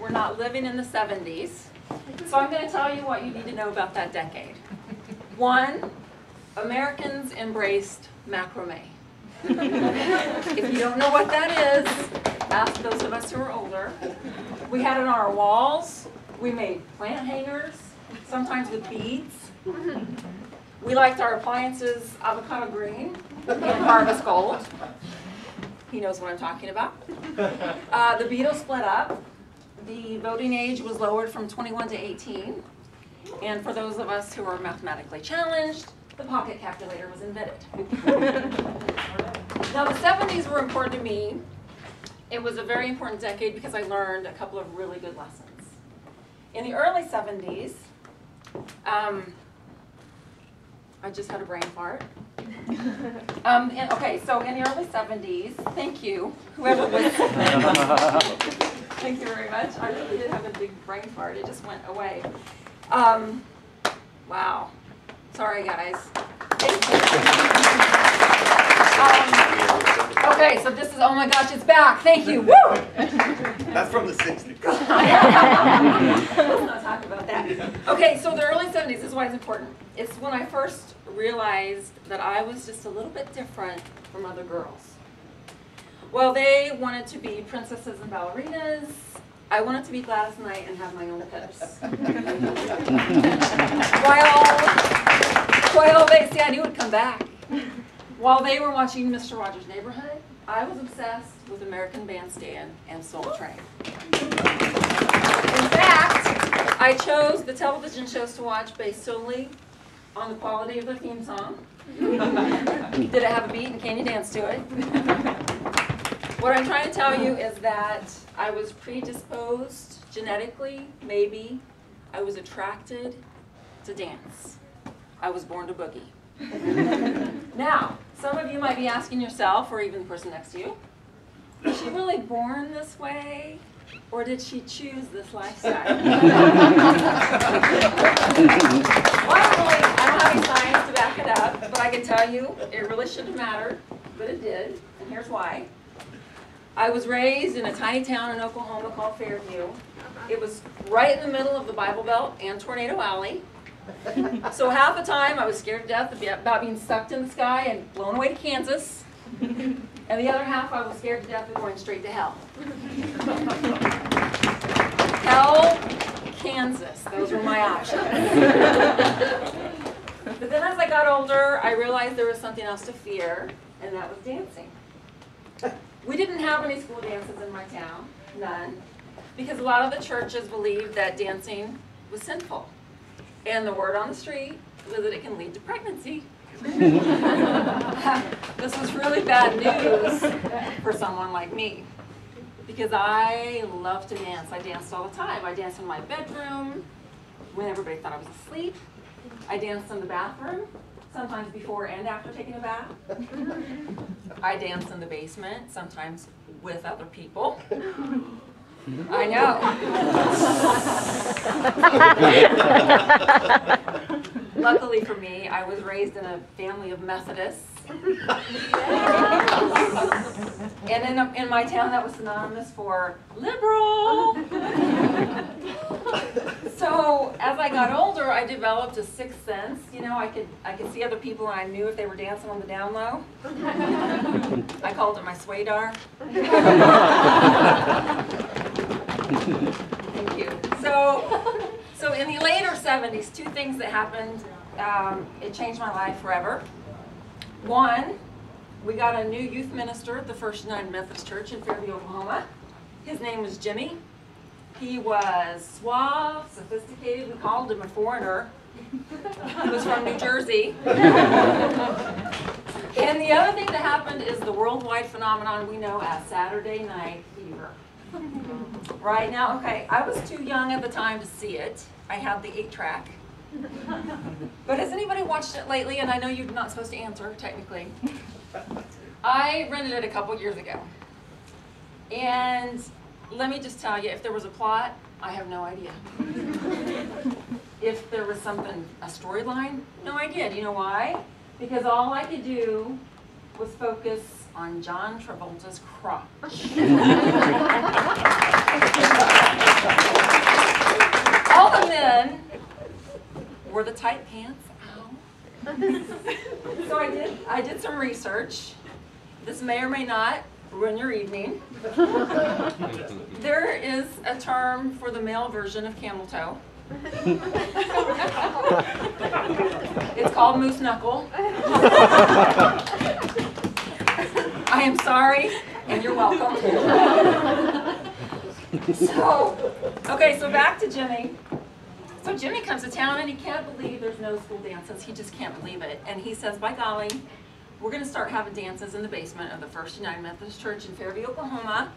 We're not living in the 70s. So I'm going to tell you what you need to know about that decade. One, Americans embraced macrame. if you don't know what that is, ask those of us who are older. We had it on our walls. We made plant hangers, sometimes with beads. We liked our appliances avocado green and harvest gold. He knows what I'm talking about. Uh, the Beatles split up. The voting age was lowered from 21 to 18. And for those of us who are mathematically challenged, the pocket calculator was invented. now the 70s were important to me. It was a very important decade because I learned a couple of really good lessons. In the early 70s, um, I just had a brain fart. Um, and, okay, so in the early 70s, thank you, whoever was. thank you very much. I really did have a big brain fart. It just went away. Um, wow. Sorry, guys. Um, Okay, so this is, oh my gosh, it's back. Thank you. Woo! That's from the 60s. Let's not talk about that. Okay, so the early 70s, this is why it's important. It's when I first realized that I was just a little bit different from other girls. Well, they wanted to be princesses and ballerinas. I wanted to be Gladys Knight and have my own pips. while, while they, see, I knew it would come back. While they were watching Mr. Rogers' Neighborhood, I was obsessed with American Bandstand and Soul Train. In fact, I chose the television shows to watch based solely on the quality of the theme song. Did it have a beat and can you dance to it? What I'm trying to tell you is that I was predisposed genetically, maybe. I was attracted to dance. I was born to boogie. now, some of you might be asking yourself, or even the person next to you, was she really born this way? Or did she choose this lifestyle? well, I don't, really, I don't have any science to back it up, but I can tell you it really shouldn't have mattered, but it did, and here's why. I was raised in a tiny town in Oklahoma called Fairview. It was right in the middle of the Bible Belt and Tornado Alley. So half the time I was scared to death about being sucked in the sky and blown away to Kansas. And the other half I was scared to death of going straight to hell. hell, Kansas, those were my options. but then as I got older, I realized there was something else to fear, and that was dancing. We didn't have any school dances in my town, none, because a lot of the churches believed that dancing was sinful. And the word on the street was that it can lead to pregnancy. this was really bad news for someone like me because I love to dance. I danced all the time. I danced in my bedroom when everybody thought I was asleep. I danced in the bathroom, sometimes before and after taking a bath. I dance in the basement, sometimes with other people. I know. Luckily for me, I was raised in a family of Methodists. And in, in my town, that was synonymous for liberal. so as I got older, I developed a sixth sense. You know, I could I could see other people, and I knew if they were dancing on the down low. I called it my swaydar. Thank you. So, so in the later 70s, two things that happened, um, it changed my life forever. One, we got a new youth minister at the First United Methodist Church in Fairview, Oklahoma. His name was Jimmy. He was suave, sophisticated. We called him a foreigner. He was from New Jersey. and the other thing that happened is the worldwide phenomenon we know as Saturday Night Fever. Right now, okay, I was too young at the time to see it. I had the eight track. But has anybody watched it lately? And I know you're not supposed to answer, technically. I rented it a couple years ago. And let me just tell you, if there was a plot, I have no idea. if there was something, a storyline, no idea. Do you know why? Because all I could do was focus on John Travolta's crotch. Tight pants. Ow. so I did. I did some research. This may or may not ruin your evening. there is a term for the male version of camel toe. it's called moose knuckle. I am sorry, and you're welcome. so, okay, so back to Jimmy. So Jimmy comes to town and he can't believe there's no school dances. He just can't believe it. And he says, by golly, we're going to start having dances in the basement of the First United Methodist Church in Fairview, Oklahoma.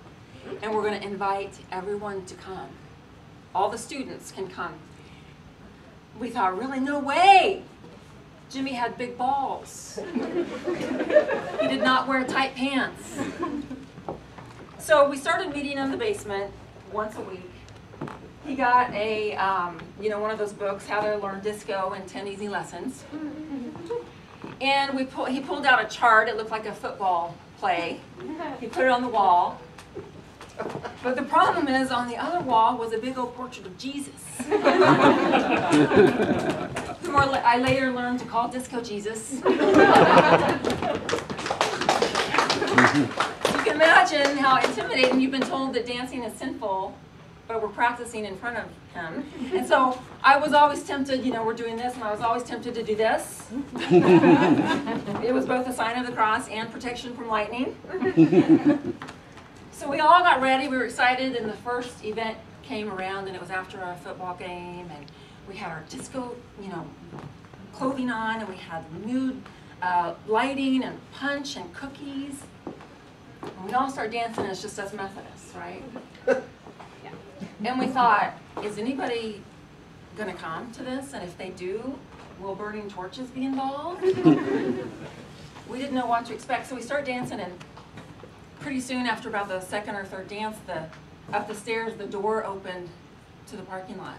And we're going to invite everyone to come. All the students can come. We thought, really, no way. Jimmy had big balls. he did not wear tight pants. So we started meeting in the basement once a week. He got a, um, you know, one of those books, How to Learn Disco in 10 Easy Lessons. And we pull, he pulled out a chart. It looked like a football play. He put it on the wall. But the problem is, on the other wall was a big old portrait of Jesus. Whom I later learned to call Disco Jesus. you can imagine how intimidating you've been told that dancing is sinful, but we're practicing in front of him. And so I was always tempted, you know, we're doing this, and I was always tempted to do this. it was both a sign of the cross and protection from lightning. so we all got ready, we were excited, and the first event came around, and it was after our football game, and we had our disco, you know, clothing on, and we had nude uh, lighting and punch and cookies. And we all start dancing as just as Methodists, right? And we thought, is anybody going to come to this? And if they do, will burning torches be involved? we didn't know what to expect, so we start dancing, and pretty soon after about the second or third dance, the up the stairs, the door opened to the parking lot,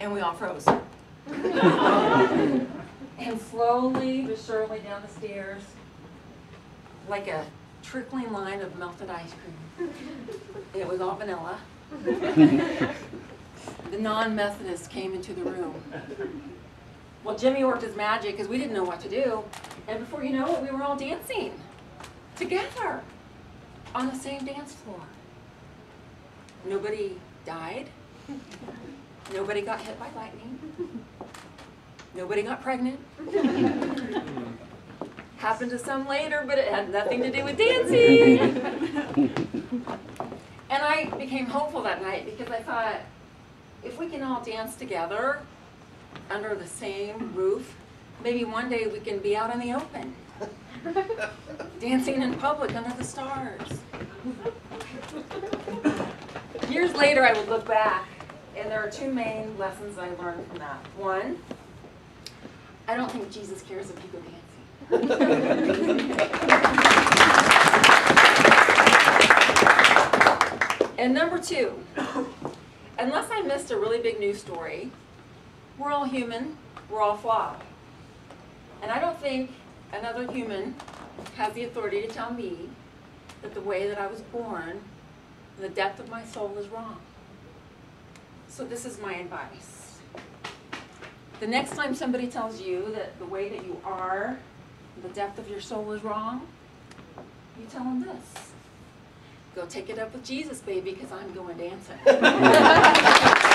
and we all froze. and slowly but surely down the stairs, like a trickling line of melted ice cream. It was all vanilla. the non-Methodists came into the room. Well, Jimmy worked his magic because we didn't know what to do. And before you know it, we were all dancing together on the same dance floor. Nobody died. Nobody got hit by lightning. Nobody got pregnant. Happened to some later, but it had nothing to do with dancing. and I became hopeful that night because I thought, if we can all dance together under the same roof, maybe one day we can be out in the open. Dancing in public under the stars. Years later, I would look back, and there are two main lessons I learned from that. One, I don't think Jesus cares if you go dancing. And number two, unless I missed a really big news story, we're all human, we're all flawed. And I don't think another human has the authority to tell me that the way that I was born, the depth of my soul is wrong. So this is my advice. The next time somebody tells you that the way that you are, the depth of your soul is wrong, you tell them this. Go take it up with Jesus, baby, because I'm going dancing.